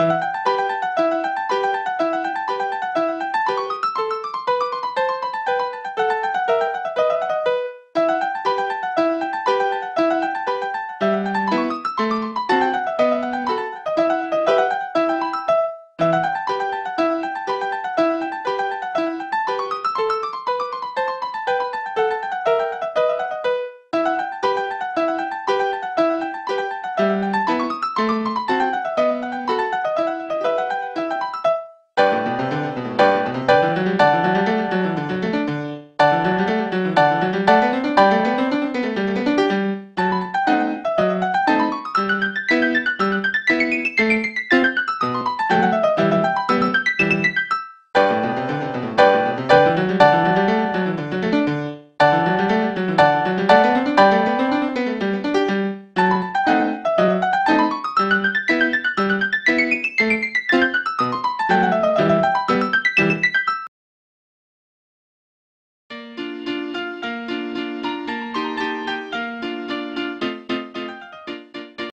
you